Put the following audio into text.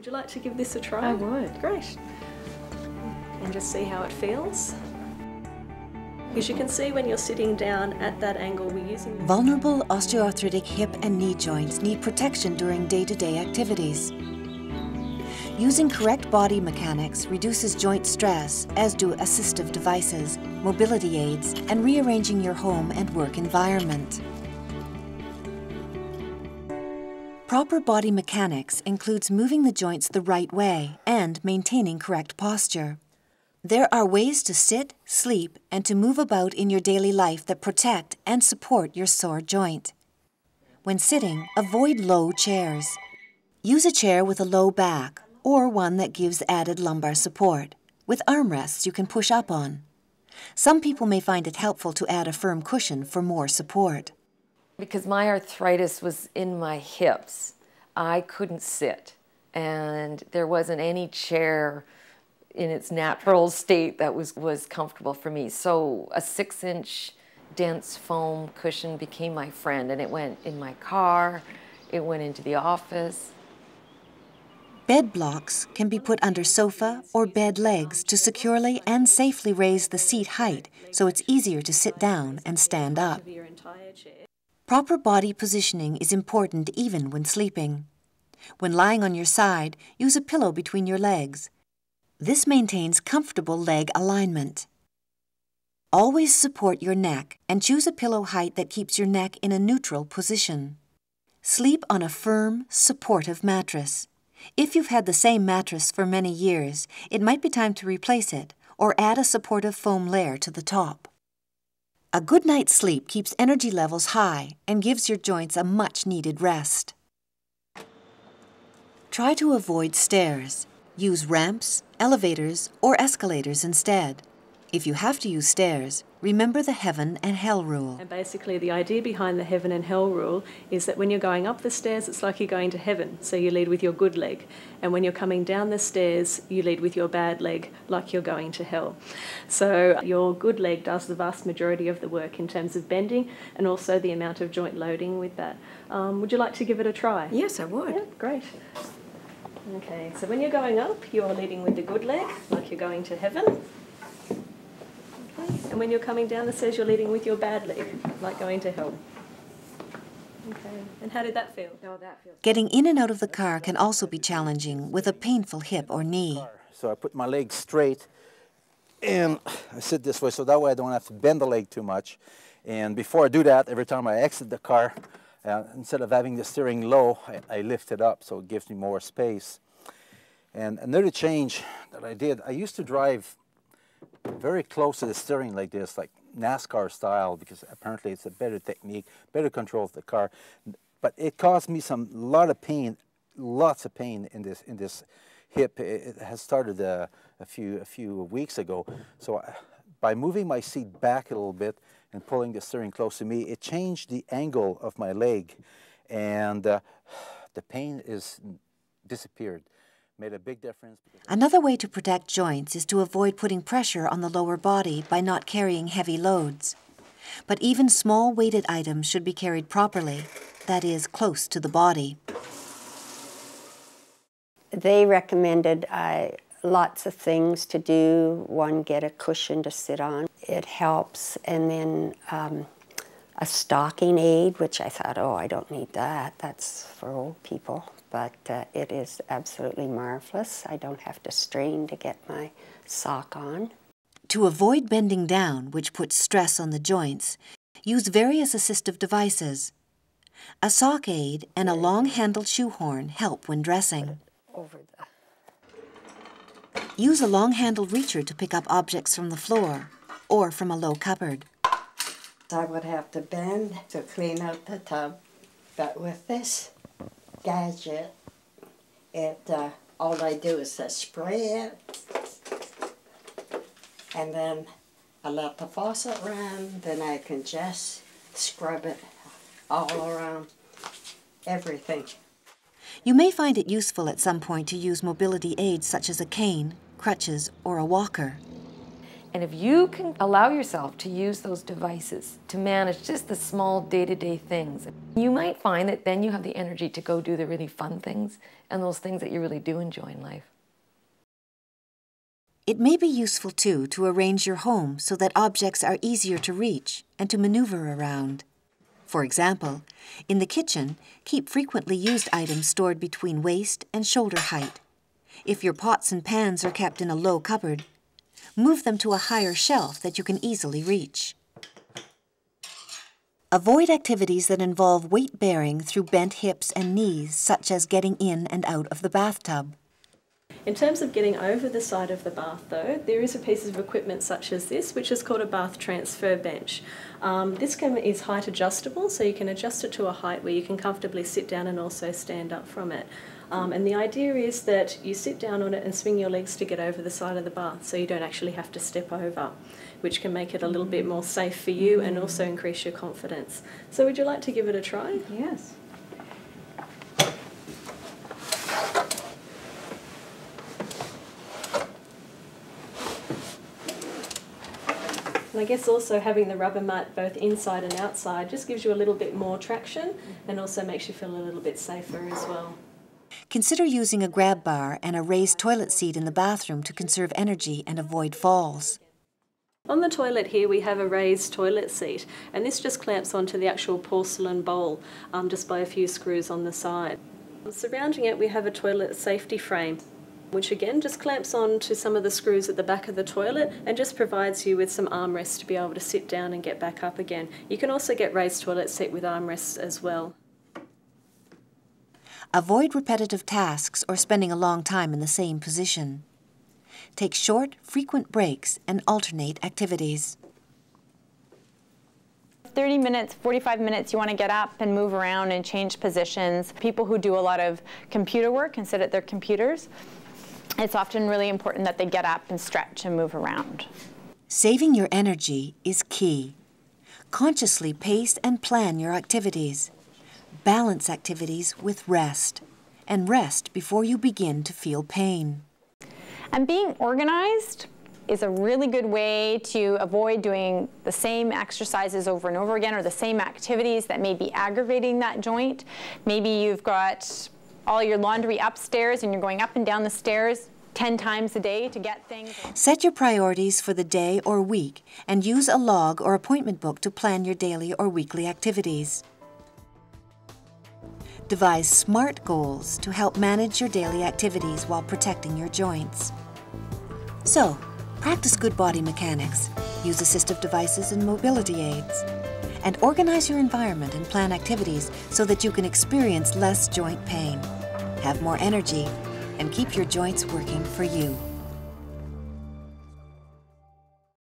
Would you like to give this a try? I would. Great. And just see how it feels. As you can see when you're sitting down at that angle, we're using... Vulnerable osteoarthritic hip and knee joints need protection during day-to-day -day activities. Using correct body mechanics reduces joint stress, as do assistive devices, mobility aids, and rearranging your home and work environment. Proper body mechanics includes moving the joints the right way and maintaining correct posture. There are ways to sit, sleep, and to move about in your daily life that protect and support your sore joint. When sitting, avoid low chairs. Use a chair with a low back or one that gives added lumbar support, with armrests you can push up on. Some people may find it helpful to add a firm cushion for more support. Because my arthritis was in my hips, I couldn't sit, and there wasn't any chair in its natural state that was, was comfortable for me. So a six inch dense foam cushion became my friend and it went in my car, it went into the office. Bed blocks can be put under sofa or bed legs to securely and safely raise the seat height so it's easier to sit down and stand up. Proper body positioning is important even when sleeping. When lying on your side, use a pillow between your legs. This maintains comfortable leg alignment. Always support your neck and choose a pillow height that keeps your neck in a neutral position. Sleep on a firm, supportive mattress. If you've had the same mattress for many years, it might be time to replace it or add a supportive foam layer to the top. A good night's sleep keeps energy levels high and gives your joints a much needed rest. Try to avoid stairs. Use ramps, elevators, or escalators instead. If you have to use stairs, remember the heaven and hell rule. And basically, the idea behind the heaven and hell rule is that when you're going up the stairs, it's like you're going to heaven, so you lead with your good leg. And when you're coming down the stairs, you lead with your bad leg, like you're going to hell. So your good leg does the vast majority of the work in terms of bending and also the amount of joint loading with that. Um, would you like to give it a try? Yes, I would. Yeah, great. Okay, so when you're going up, you're leading with the good leg, like you're going to heaven. Okay, and when you're coming down the stairs, you're leading with your bad leg, like going to hell. Okay, and how did that feel? No, that feels. Getting in and out of the car can also be challenging with a painful hip or knee. So I put my leg straight and I sit this way so that way I don't have to bend the leg too much. And before I do that, every time I exit the car, uh, instead of having the steering low, I, I, lift it up so it gives me more space. And another change that I did, I used to drive very close to the steering like this, like NASCAR style, because apparently it's a better technique, better control of the car. But it caused me some lot of pain, lots of pain in this in this hip. It, has started a, a, few a few weeks ago. So I, by moving my seat back a little bit, and pulling the steering close to me, it changed the angle of my leg and uh, the pain is disappeared. Made a big difference. Another way to protect joints is to avoid putting pressure on the lower body by not carrying heavy loads. But even small weighted items should be carried properly, that is, close to the body. They recommended I lots of things to do. One, get a cushion to sit on. It helps. And then um, a stocking aid, which I thought, oh, I don't need that. That's for old people. But uh, it is absolutely marvelous. I don't have to strain to get my sock on. To avoid bending down, which puts stress on the joints, use various assistive devices. A sock aid and a long-handled shoehorn help when dressing. Over the Use a long-handled reacher to pick up objects from the floor or from a low cupboard. I would have to bend to clean out the tub, but with this gadget, it uh, all I do is to spray it, and then I let the faucet run, then I can just scrub it all around everything. You may find it useful at some point to use mobility aids such as a cane, crutches, or a walker. And if you can allow yourself to use those devices to manage just the small day to day things, you might find that then you have the energy to go do the really fun things and those things that you really do enjoy in life. It may be useful too to arrange your home so that objects are easier to reach and to maneuver around. For example, in the kitchen, keep frequently used items stored between waist and shoulder height. If your pots and pans are kept in a low cupboard, move them to a higher shelf that you can easily reach. Avoid activities that involve weight bearing through bent hips and knees, such as getting in and out of the bathtub. In terms of getting over the side of the bath though, there is a piece of equipment such as this, which is called a bath transfer bench. Um, this can, is height adjustable, so you can adjust it to a height where you can comfortably sit down and also stand up from it. Um, and the idea is that you sit down on it and swing your legs to get over the side of the bath so you don't actually have to step over, which can make it a little bit more safe for you and also increase your confidence. So, would you like to give it a try? Yes. And I guess also having the rubber mat both inside and outside just gives you a little bit more traction and also makes you feel a little bit safer as well. Consider using a grab bar and a raised toilet seat in the bathroom to conserve energy and avoid falls. On the toilet here we have a raised toilet seat and this just clamps onto the actual porcelain bowl um, just by a few screws on the side. Surrounding it we have a toilet safety frame which again just clamps on to some of the screws at the back of the toilet and just provides you with some armrests to be able to sit down and get back up again. You can also get raised toilet seat with armrests as well. Avoid repetitive tasks or spending a long time in the same position. Take short, frequent breaks and alternate activities. 30 minutes, 45 minutes, you want to get up and move around and change positions. People who do a lot of computer work and sit at their computers, it's often really important that they get up and stretch and move around. Saving your energy is key. Consciously pace and plan your activities. Balance activities with rest, and rest before you begin to feel pain. And being organized is a really good way to avoid doing the same exercises over and over again or the same activities that may be aggravating that joint. Maybe you've got all your laundry upstairs and you're going up and down the stairs 10 times a day to get things. Set your priorities for the day or week and use a log or appointment book to plan your daily or weekly activities. Devise SMART goals to help manage your daily activities while protecting your joints. So, practice good body mechanics, use assistive devices and mobility aids, and organize your environment and plan activities so that you can experience less joint pain, have more energy, and keep your joints working for you.